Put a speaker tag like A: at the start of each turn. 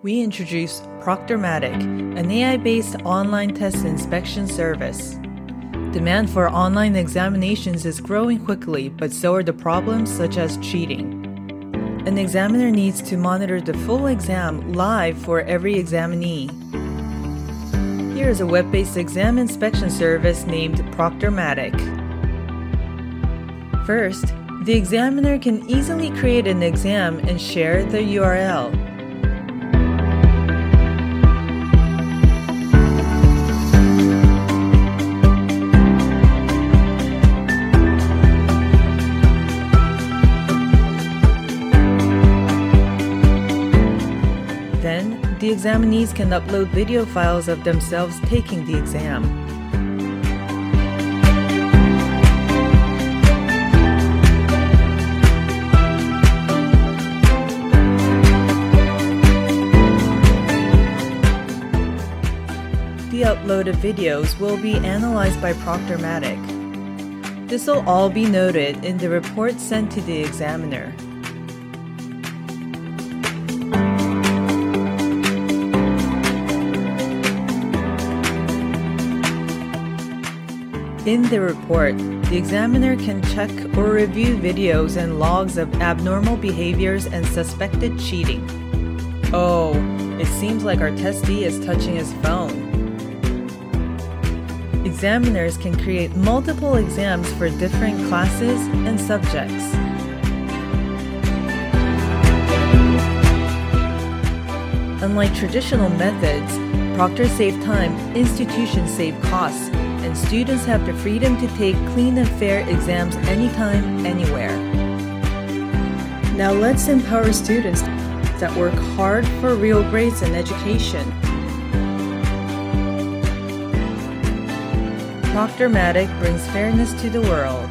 A: we introduce Proctormatic, an AI based online test inspection service. Demand for online examinations is growing quickly, but so are the problems such as cheating. An examiner needs to monitor the full exam live for every examinee. Here is a web based exam inspection service named Proctormatic. First, the examiner can easily create an exam and share the URL. Then, the examinees can upload video files of themselves taking the exam. The uploaded videos will be analyzed by Proctormatic. This will all be noted in the report sent to the examiner. In the report, the examiner can check or review videos and logs of abnormal behaviors and suspected cheating. Oh, it seems like our testee is touching his phone. Examiners can create multiple exams for different classes and subjects. Unlike traditional methods, proctors save time, institutions save costs, students have the freedom to take clean and fair exams anytime, anywhere. Now let's empower students that work hard for real grades and education. Proctormatic brings fairness to the world.